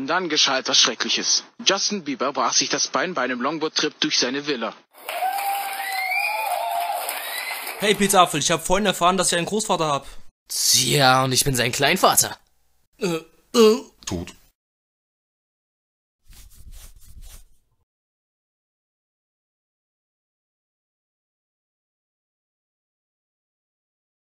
Und dann geschah etwas Schreckliches. Justin Bieber brach sich das Bein bei einem Longboard-Trip durch seine Villa. Hey Peter Apfel, ich habe vorhin erfahren, dass ich einen Großvater hab. Tja, und ich bin sein Kleinvater. Äh,